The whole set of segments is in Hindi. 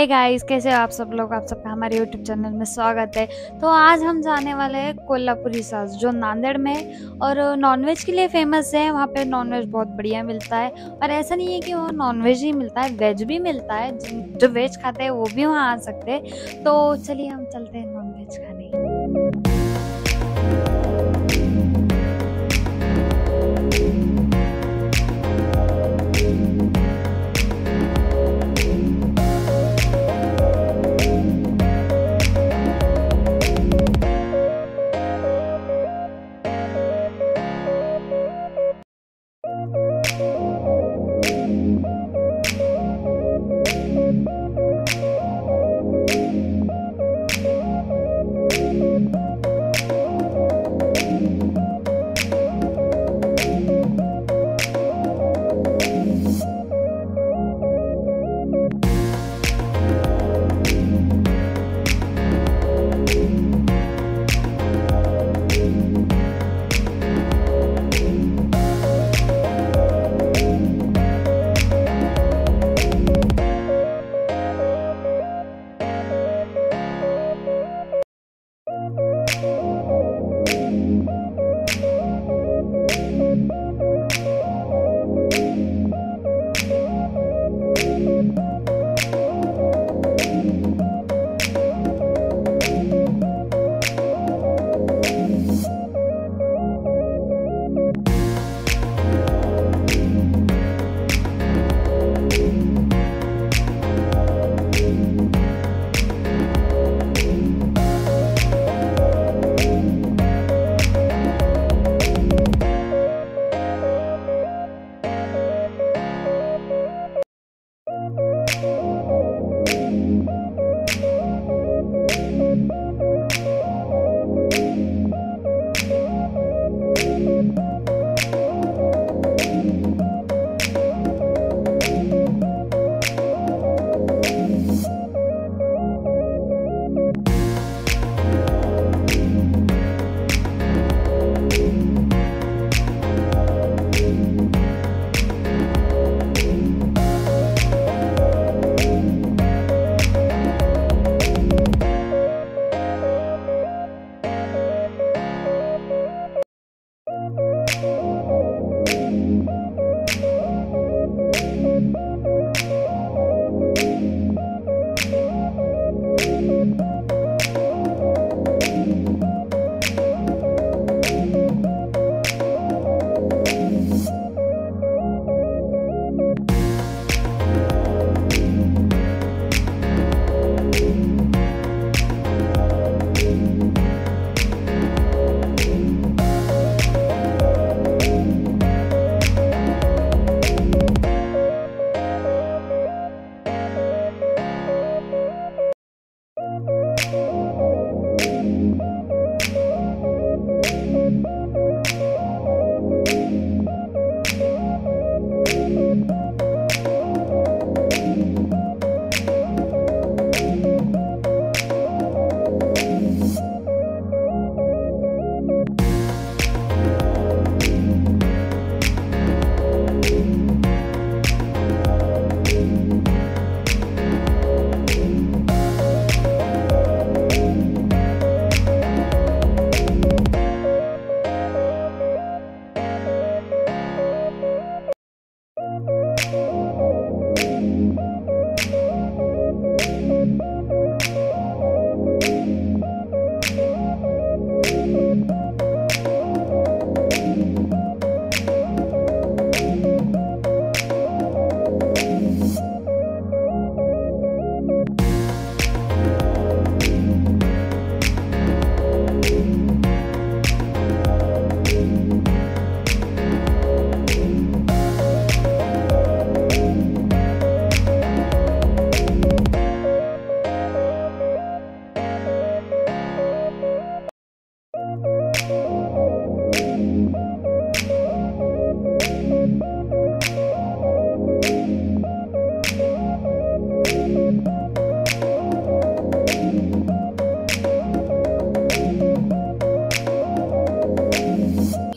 हे गाइस कैसे आप सब लोग? आप सबका हमारे यूट्यूब चैनल में स्वागत है। तो आज हम जाने वाले हैं कोल्हापुरी सास जो नांदेड़ में और नॉनवेज के लिए फ़ेमस है। वहाँ पे नॉनवेज बहुत बढ़िया मिलता है। और ऐसा नहीं है कि वो नॉनवेज ही मिलता है वेज भी मिलता है। जो वेज खाते हैं, वो भी वहाँ आ सकते हैं। तो चलिए हम चलते हैं नॉनवेज खाने।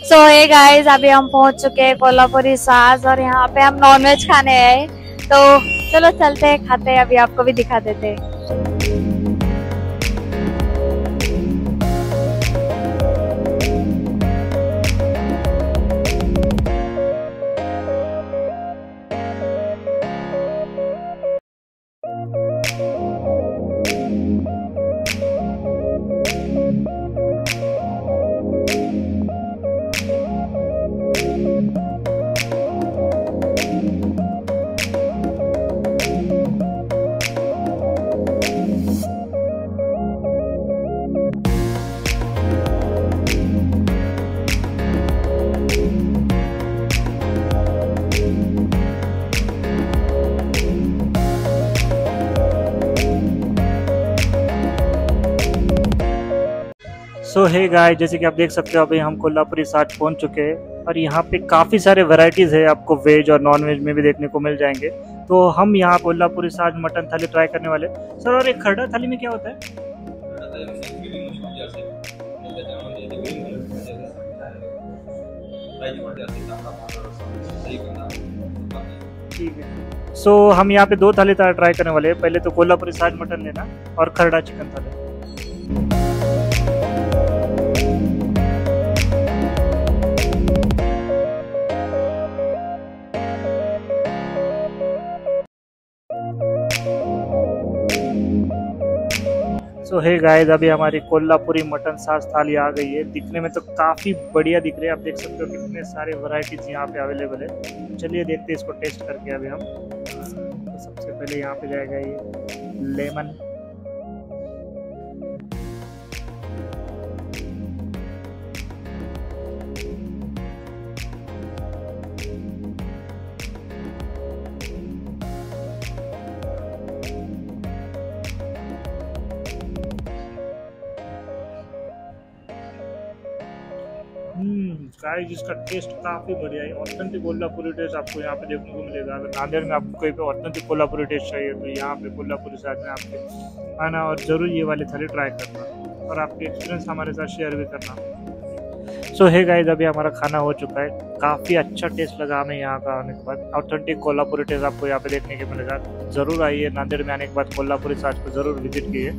सो है गाइस अभी हम पहुँच चुके हैं कोल्हापुरी सास और यहाँ पे हम नॉनवेज खाने आए तो चलो चलते हैं, खाते हैं, अभी आपको भी दिखा देते हैं। सो है गाय जैसे कि आप देख सकते हो, अभी हम कोल्हापुरी साथ पहुँच चुके हैं और यहाँ पे काफ़ी सारे वैरायटीज़ है आपको वेज और नॉन वेज में भी देखने को मिल जाएँगे। तो हम यहाँ कोल्हापुरी साथ मटन थाली ट्राई करने वाले सर और एक खड़ा थाली में क्या होता है? ठीक है। सो हम यहाँ पे दो थाली ट्राई करने वाले हैं। पहले तो कोल्हापुरी साज मटन लेना और खरड़ा चिकन थाली। सो है गाइस अभी हमारी कोल्हापुरी मटन सास थाली आ गई है। दिखने में तो काफ़ी बढ़िया दिख रही है। आप देख सकते हो कितने सारे वराइटीज़ यहाँ पे अवेलेबल है। चलिए देखते हैं इसको टेस्ट करके अभी हम। तो सबसे पहले यहाँ पे जाएगा ये लेमन गाइस इसका टेस्ट काफ़ी बढ़िया है। ऑथेंटिक कोल्हापुरी टेस्ट आपको यहाँ पे देखने को मिलेगा। अगर नांदेड़ में आपको कहीं पे ऑथेंटिक कोल्हापुरी टेस्ट चाहिए तो यहाँ पे कोल्हापुरी साथ में आपके आना और ज़रूर ये वाली थाली ट्राई करना और आपके एक्सपीरियंस हमारे साथ शेयर भी करना। सो है गाइस अभी हमारा खाना हो चुका है। काफ़ी अच्छा टेस्ट लगा हमें यहाँ का आने के बाद। ऑथेंटिक कोल्हापुरी टेस्ट आपको यहाँ पे देखने को मिलेगा। ज़रूर आइए, नांदेड़ में आने के बाद कोल्हापुरी साज को ज़रूर विज़िट कीजिए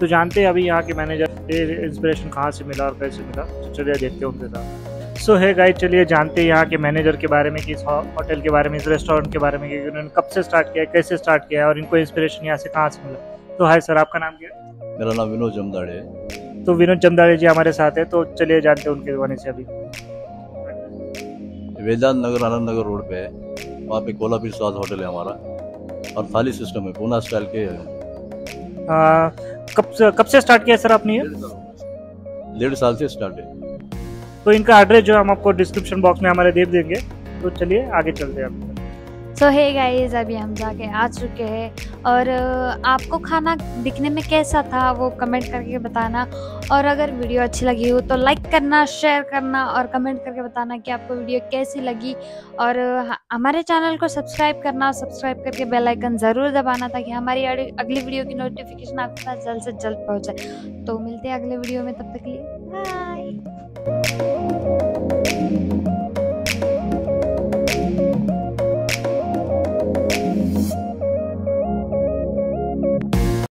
तो जानते हैं अभी यहाँ के मैनेजर इंस्पिरेशन कहाँ से मिला और कैसे मिला। तो चलिए देखते हैं उनके साथ। सो है गाइस चलिए जानते हैं यहाँ के मैनेजर के बारे में कि इस होटल के बारे में, इस रेस्टोरेंट के बारे में कि उन्होंने कब से स्टार्ट किया है, कैसे स्टार्ट किया है और इनको इंस्पिरेशन यहाँ से कहाँ से मिला। तो हाय सर आपका नाम क्या मेरा नाम विनोद जमदाड़े है। तो विनोद चंदाड़े जी हमारे साथ है तो चलिए जानते हैं उनके जमाने से अभी। वेदांत नगर आनंद नगर रोड पे है। वहाँ पे कोल्हापुर स्वाद होटल है हमारा और थाली सिस्टम है पूना स्टाइल के आ, कब से कब से स्टार्ट किया सर आपने ये? डेढ़ साल से स्टार्ट है। तो इनका एड्रेस जो है हम आपको डिस्क्रिप्शन बॉक्स में हमारे दे देंगे। तो चलिए आगे चलते हैं आप सो है गाइस अभी हम जाके आ चुके हैं और आपको खाना दिखने में कैसा था वो कमेंट करके बताना। और अगर वीडियो अच्छी लगी हो तो लाइक करना शेयर करना और कमेंट करके बताना कि आपको वीडियो कैसी लगी। और हमारे चैनल को सब्सक्राइब करना सब्सक्राइब करके बेल आइकन ज़रूर दबाना ताकि हमारी अगली वीडियो की नोटिफिकेशन आपके पास जल्द से जल्द पहुँचे। तो मिलते हैं अगले वीडियो में, तब तक लिए बाय